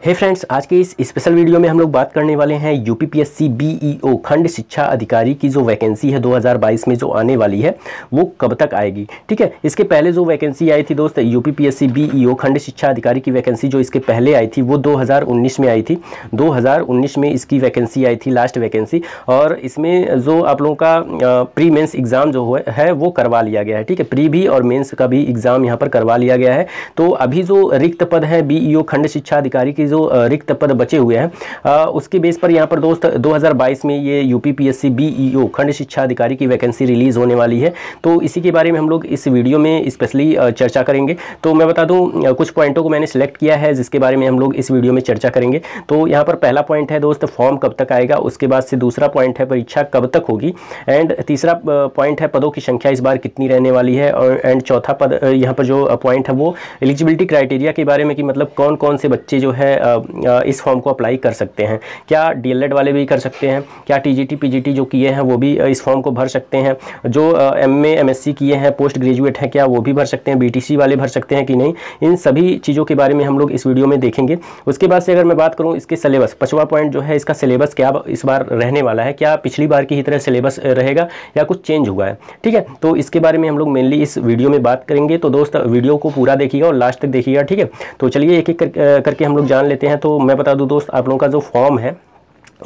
हे hey friends आज के इस स्पेशल वीडियो में हम लोग बात करने वाले हैं यूपीपीएससी बीईओ खंड शिक्षा अधिकारी की जो वैकेंसी है 2022 में जो आने वाली है, वो कब तक आएगी? ठीक है, इसके पहले जो वैकेंसी आई थी दोस्त यूपीपीएससी बीईओ खंड शिक्षा अधिकारी की वैकेंसी जो इसके पहले आई थी, वो 2019 में आई थी। 2019 में इसकी वैकेंसी आई थी लास्ट वैकेंसी और इसमें जो आप लोगों का प्री मेन्स एग्ज़ाम जो है, वो करवा लिया गया है। ठीक है प्री भी और मेन्स का भी एग्ज़ाम यहाँ पर करवा लिया गया है। तो अभी जो रिक्त पद है बीईओ खंड शिक्षा अधिकारी की जो रिक्त पद बचे हुए हैं। उसके बेस पर यहाँ पर दोस्त 2022 में ये यूपी पी बी खंड शिक्षा अधिकारी की वैकेंसी रिलीज़ होने वाली है। तो इसी के बारे में हम लोग इस वीडियो में स्पेशली चर्चा करेंगे। तो मैं बता दूँ कुछ पॉइंटों को मैंने सेलेक्ट किया है, जिसके बारे में हम लोग इस वीडियो में चर्चा करेंगे। तो यहाँ पर पहला पॉइंट है दोस्त, फॉर्म कब तक आएगा? उसके बाद से दूसरा पॉइंट है, परीक्षा कब तक होगी? एंड तीसरा पॉइंट है, पदों की संख्या इस बार कितनी रहने वाली है? और, एंड चौथा पद यहाँ पर जो पॉइंट है वो एलिजिबिलिटी क्राइटेरिया के बारे में कि मतलब कौन कौन से बच्चे जो है इस फॉर्म को अप्लाई कर सकते हैं। क्या डी वाले भी कर सकते हैं? क्या टी जी जो किए हैं वो भी इस फॉर्म को भर सकते हैं? जो एम ए किए हैं पोस्ट ग्रेजुएट हैं क्या वो भी भर सकते हैं? बीटीसी वाले भर सकते हैं कि नहीं? इन सभी चीज़ों के बारे में हम लोग इस वीडियो में देखेंगे। उसके बाद से अगर मैं बात करूँ इसके सिलेबस पचवा पॉइंट जो है इसका सिलेबस क्या इस बार रहने वाला है? क्या पिछली बार की ही तरह सिलेबस रहेगा या कुछ चेंज हुआ है? ठीक है तो इसके बारे में हम लोग मेनली इस वीडियो में बात करेंगे। तो दोस्त वीडियो को पूरा देखिएगा और लास्ट तक देखिएगा ठीक है? तो चलिए एक एक कर, करके हम लोग जान लेते हैं तो मैं बता दूँ दोस्त, आप लोगों का जो फॉर्म है,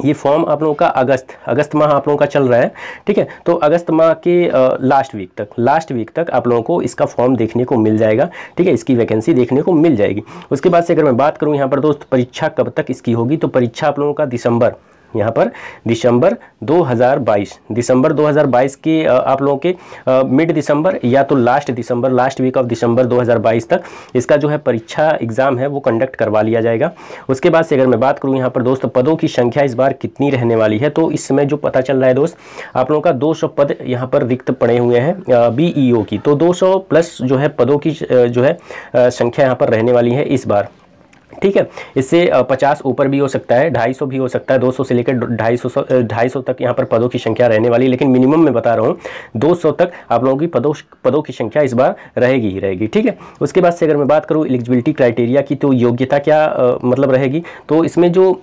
ये फॉर्म आप लोगों का अगस्त अगस्त माह आप लोगों का चल रहा है, ठीक है? तो अगस्त माह के लास्ट वीक तक लास्ट वीक तक आप लोगों को इसका फॉर्म देखने को मिल जाएगा, ठीक है? इसकी वैकेंसी देखने को मिल जाएगी। उसके बाद से अगर मैं बात करूँ यहाँ पर दोस्त, परीक्षा कब तक इसकी होगी? तो परीक्षा आप लोगों का दिसंबर यहाँ पर दिसंबर 2022 दिसंबर 2022 की आप लोगों के मिड दिसंबर या तो last December, last week of दिसंबर 2022 तक इसका जो है परीक्षा एग्ज़ाम है वो कंडक्ट करवा लिया जाएगा। उसके बाद से अगर मैं बात करूँ यहाँ पर दोस्त, पदों की संख्या इस बार कितनी रहने वाली है तो इस समय जो पता चल रहा है दोस्त, आप लोगों का दो सौ पद यहाँ पर रिक्त पड़े हुए हैं बीईओ की। तो दो सौ प्लस जो है पदों की जो है संख्या यहाँ पर रहने वाली है इस बार। ठीक है? इससे पचास ऊपर भी हो सकता है ढाई सौ भी हो सकता है दो सौ से लेकर ढाई सौ ढाई सौ तक यहाँ पर पदों की संख्या रहने वाली लेकिन मिनिमम मैं बता रहा हूँ दो सौ तक आप लोगों की पदों पदों की संख्या इस बार रहेगी ही रहेगी ठीक है? उसके बाद से अगर मैं बात करूँ एलिजिबिलिटी क्राइटेरिया की तो योग्यता क्या आ, मतलब रहेगी? तो इसमें जो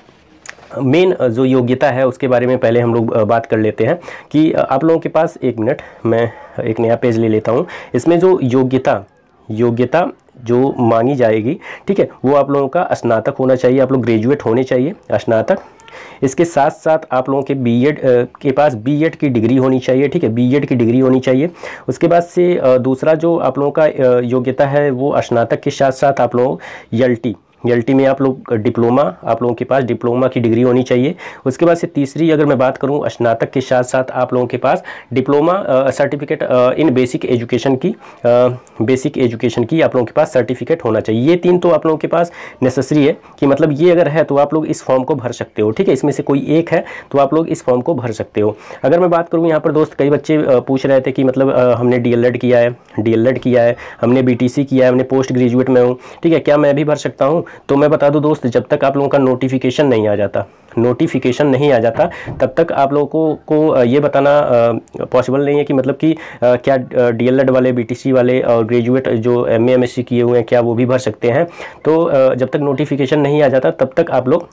मेन जो योग्यता है उसके बारे में पहले हम लोग बात कर लेते हैं कि आप लोगों के पास एक मिनट मैं एक नया पेज ले लेता हूँ। इसमें जो योग्यता योग्यता जो मांगी जाएगी, ठीक है, वो आप लोगों का स्नातक होना चाहिए, आप लोग ग्रेजुएट होने चाहिए, स्नातक। इसके साथ साथ आप लोगों के बीएड के पास बीएड की डिग्री होनी चाहिए, ठीक है बीएड की डिग्री होनी चाहिए। उसके बाद से दूसरा जो आप लोगों का योग्यता है, वो स्नातक के साथ साथ आप लोग यल्टी एल में आप लोग, डिप्लोमा, आप लोगों के पास डिप्लोमा की डिग्री होनी चाहिए। उसके बाद से तीसरी, अगर मैं बात करूँ, स्नातक के साथ साथ आप लोगों के पास diploma certificate in basic education की बेसिक एजुकेशन की आप लोगों के पास सर्टिफिकेट होना चाहिए। ये तीन तो आप लोगों के पास नेसेसरी है कि मतलब ये अगर है तो आप लोग इस फॉर्म को भर सकते हो, ठीक है? इसमें से कोई एक है तो आप लोग इस फॉर्म को भर सकते हो। अगर मैं बात करूँ, यहाँ पर दोस्त, कई बच्चे पूछ रहे थे कि मतलब हमने डी किया है डी किया है, हमने बीटीसी किया है, हमने पोस्ट ग्रेजुएट में हूँ, ठीक है? क्या मैं भी भर सकता हूँ? तो मैं बता दूँ दोस्त, जब तक आप लोगों का नोटिफिकेशन नहीं आ जाता नोटिफिकेशन नहीं आ जाता, तब तक आप लोगों को को ये बताना पॉसिबल नहीं है कि मतलब कि क्या डीएलएड वाले बीटीसी वाले और ग्रेजुएट जो एम ए किए हुए हैं, क्या वो भी भर सकते हैं। तो जब तक नोटिफिकेशन नहीं आ जाता, तब तक आप लोग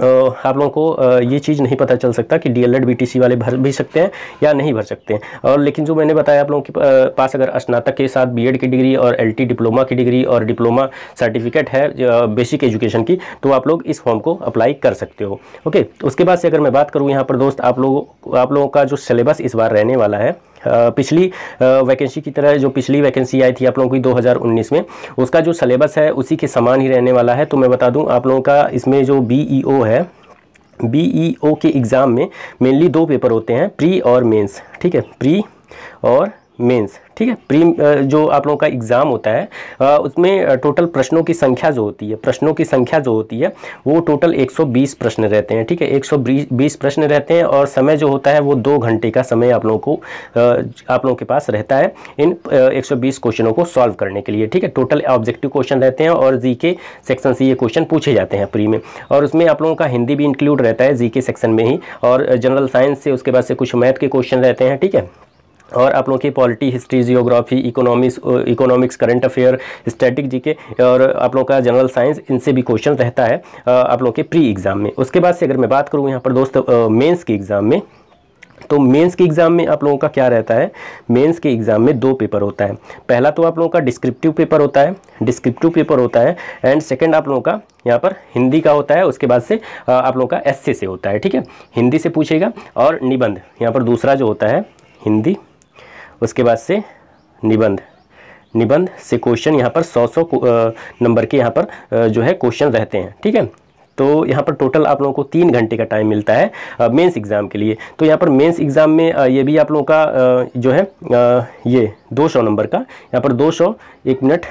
आप लोगों को ये चीज़ नहीं पता चल सकता कि डी एल वाले भर भी सकते हैं या नहीं भर सकते हैं। और लेकिन जो मैंने बताया आप लोगों के पास अगर स्नातक के साथ बीएड की डिग्री और एलटी डिप्लोमा की डिग्री और डिप्लोमा सर्टिफिकेट है बेसिक एजुकेशन की तो आप लोग इस फॉर्म को अप्लाई कर सकते हो। ओके उसके बाद से अगर मैं बात करूँ यहाँ पर दोस्त, आप लोग, आप लोगों का जो सिलेबस इस बार रहने वाला है पिछली वैकेंसी की तरह जो पिछली वैकेंसी आई थी आप लोगों की 2019 में, उसका जो सलेबस है, उसी के समान ही रहने वाला है। तो मैं बता दूँ, आप लोगों का इसमें जो बीईओ है बीईओ के एग्ज़ाम में मेनली दो पेपर होते हैं प्री और मेंस ठीक है? प्री और मेंस, ठीक है? प्री जो आप लोगों का एग्ज़ाम होता है उसमें टोटल प्रश्नों की संख्या जो होती है, प्रश्नों की संख्या जो होती है, वो टोटल 120 प्रश्न रहते हैं, ठीक है? 120 प्रश्न रहते हैं और समय जो होता है, वो दो घंटे का समय आप लोगों को आप लोगों के पास रहता है इन 120 क्वेश्चनों को सॉल्व करने के लिए, ठीक है? टोटल ऑब्जेक्टिव क्वेश्चन रहते हैं और जी के सेक्शन से ये क्वेश्चन पूछे जाते हैं प्री में। और उसमें आप लोगों का हिंदी भी इंक्लूड रहता है जी के सेक्शन में ही और जनरल साइंस से, उसके बाद से कुछ मैथ के क्वेश्चन रहते हैं, ठीक है? और आप लोगों की polity, history geography economics economics current affair static GK और आप लोगों का जनरल साइंस इनसे भी क्वेश्चन रहता है आप लोगों के प्री एग्ज़ाम में। उसके बाद से अगर मैं बात करूँ यहाँ पर दोस्त मेंस के एग्ज़ाम में तो मेंस के एग्ज़ाम में आप लोगों का क्या रहता है? मेंस के एग्ज़ाम में दो पेपर होता है। पहला तो आप लोगों का डिस्क्रिप्टिव पेपर होता है डिस्क्रिप्टिव पेपर होता है एंड सेकंड आप लोगों का यहाँ पर हिंदी का होता है, उसके बाद से आप लोगों का एस से होता है, ठीक है? हिंदी से पूछेगा और निबंध, यहाँ पर दूसरा जो होता है, हिंदी उसके बाद से निबंध। निबंध से क्वेश्चन यहाँ पर सौ सौ नंबर के यहाँ पर जो है क्वेश्चन रहते हैं, ठीक है? तो यहाँ पर टोटल आप लोगों को तीन घंटे का टाइम मिलता है मेंस एग्ज़ाम के लिए। तो यहाँ पर मेंस एग्ज़ाम में ये भी आप लोगों का जो है ये 200 नंबर का। यहाँ पर 200 एक मिनट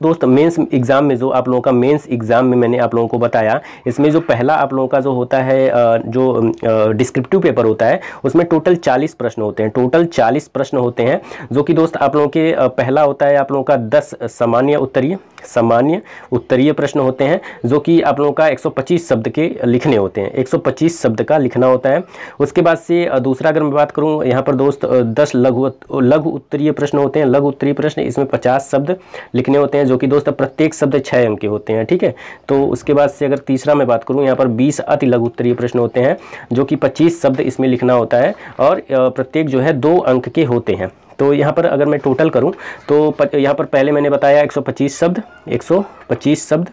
दोस्त मेंस एग्ज़ाम में जो आप लोगों का मेंस एग्ज़ाम में मैंने आप लोगों को बताया, इसमें जो पहला आप लोगों का जो होता है जो डिस्क्रिप्टिव पेपर होता है, उसमें टोटल 40 प्रश्न होते हैं। टोटल 40 प्रश्न होते हैं, जो कि दोस्त आप लोगों के पहला होता है आप लोगों का 10 सामान्य उत्तरीय सामान्य उत्तरीय प्रश्न होते हैं, जो कि आप लोगों का 125 शब्द के लिखने होते हैं। 125 शब्द का लिखना होता है। उसके बाद से दूसरा अगर मैं बात करूँ, यहाँ पर दोस्त 10 लघु लघु उत्तरीय प्रश्न होते हैं। लघु उत्तरीय प्रश्न, इसमें 50 शब्द लिखने होते हैं, जो कि दोस्त, प्रत्येक शब्द छः अंक के होते हैं, ठीक है? तो उसके बाद से अगर तीसरा मैं बात करूँ, यहाँ पर बीस अति लघु उत्तरीय प्रश्न होते हैं, जो कि पच्चीस शब्द इसमें लिखना होता है, और प्रत्येक जो है दो अंक के होते हैं। तो यहाँ पर अगर मैं टोटल करूँ तो यहाँ पर पहले मैंने बताया 125 शब्द 125 शब्द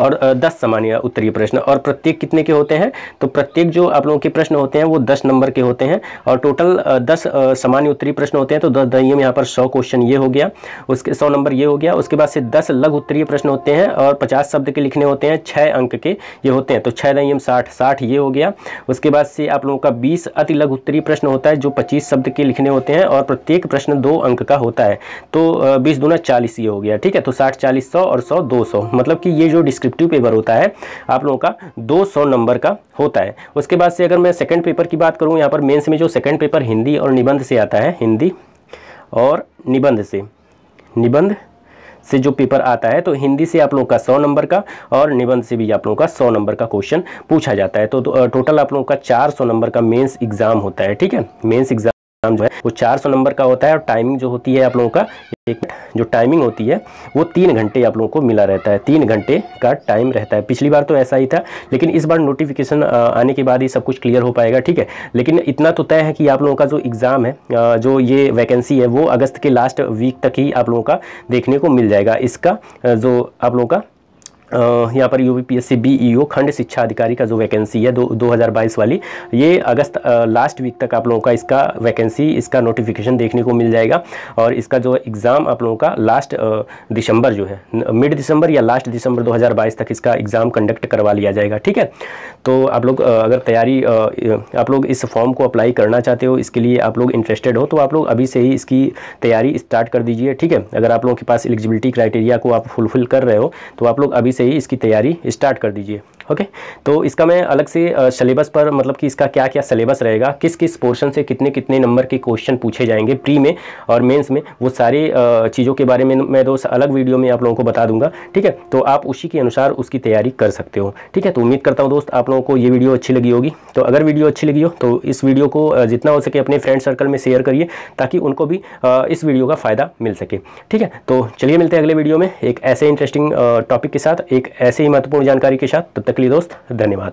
और दस सामान्य उत्तरीय प्रश्न। और प्रत्येक कितने के होते हैं? तो प्रत्येक जो आप लोगों के प्रश्न होते हैं, वो दस नंबर के होते हैं। और टोटल दस सामान्य उत्तरीय प्रश्न होते हैं तो दस दहियों में यहाँ पर सौ क्वेश्चन ये हो गया। उसके, सौ नंबर ये हो गया। उसके बाद से दस लघु उत्तरीय प्रश्न होते हैं और पचास शब्द के लिखने होते हैं छः अंक के ये होते हैं। तो छः दहियों साठ साठ ये हो गया। उसके बाद से आप लोगों का बीस अति लघु उत्तरीय प्रश्न होता है, जो पच्चीस शब्द के लिखने होते हैं और प्रत्येक प्रश्न दो अंक का होता है। तो बीस दूना चालीस ये हो गया, ठीक है? तो साठ, चालीस, सौ और सौ, दो सौ। मतलब कि ये जो डिस्क्रिप्टिव पेपर होता है आप लोगों का 200 नंबर का होता है। उसके बाद से अगर मैं सेकंड पेपर की बात करूँ यहाँ पर मेंस में जो सेकंड पेपर हिंदी और निबंध से आता है हिंदी और निबंध से निबंध से जो पेपर आता है तो हिंदी से आप लोगों का सौ नंबर का और निबंध से भी आप लोगों का सौ नंबर का क्वेश्चन पूछा जाता है। तो, तो टोटल आप लोगों का चार सौ नंबर का मेंस एग्ज़ाम होता है ठीक है? मेंस एग्ज़ाम जो है, वो चार सौ नंबर का होता है और टाइमिंग जो होती है आप लोगों का, एक जो टाइमिंग होती है, वो तीन घंटे आप लोगों को मिला रहता है। तीन घंटे का टाइम रहता है। पिछली बार तो ऐसा ही था, लेकिन इस बार नोटिफिकेशन आने के बाद ही सब कुछ क्लियर हो पाएगा, ठीक है? लेकिन इतना तो तय है कि आप लोगों का जो एग्ज़ाम है जो ये वैकेंसी है, वो अगस्त के लास्ट वीक तक ही आप लोगों का देखने को मिल जाएगा। इसका जो आप लोगों का यहाँ पर U P P S C B E O खंड शिक्षा अधिकारी का जो वैकेंसी है, दो दो हज़ार बाईस वाली, ये अगस्त लास्ट वीक तक आप लोगों का इसका वैकेंसी इसका नोटिफिकेशन देखने को मिल जाएगा और इसका जो एग्ज़ाम आप लोगों का लास्ट दिसंबर जो है मिड दिसंबर या लास्ट दिसंबर 2022 तक इसका एग्ज़ाम कंडक्ट करवा लिया जाएगा, ठीक है? तो आप लोग अगर तैयारी आप लोग इस फॉर्म को अप्लाई करना चाहते हो, इसके लिए आप लोग इंटरेस्टेड हो तो आप लोग अभी से ही इसकी तैयारी स्टार्ट कर दीजिए, ठीक है? अगर आप लोगों के पास एलिजिबिलिटी क्राइटेरिया को आप फुलफिल कर रहे हो तो आप लोग अभी से ही इसकी तैयारी स्टार्ट कर दीजिए। ओके? तो इसका मैं अलग से सिलेबस पर मतलब कि इसका क्या क्या सिलेबस रहेगा किस किस पोर्शन से कितने कितने नंबर के क्वेश्चन पूछे जाएँगे प्री में और मेंस में, वो सारी चीज़ों के बारे में मैं दोस्त अलग वीडियो में आप लोगों को बता दूँगा, ठीक है? तो आप उसी के अनुसार उसकी तैयारी कर सकते हो, ठीक है? तो उम्मीद करता हूँ दोस्त आप लोगों को ये वीडियो अच्छी लगी होगी। तो अगर वीडियो अच्छी लगी हो तो इस वीडियो को जितना हो सके अपने फ्रेंड सर्कल में शेयर करिए, ताकि उनको भी इस वीडियो का फ़ायदा मिल सके, ठीक है? तो चलिए मिलते हैं अगले वीडियो में, एक ऐसे इंटरेस्टिंग टॉपिक के साथ, एक ऐसे ही महत्वपूर्ण जानकारी के साथ, तब तक लिए दोस्त धन्यवाद।